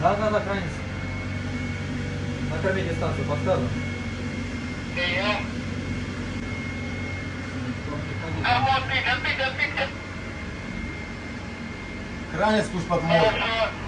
Да, да, да, хранится. крайне. Накормите станцию, подсказываю. Прием. Работает, отбить, отбить. Крайне спуск подмог. Хорошо.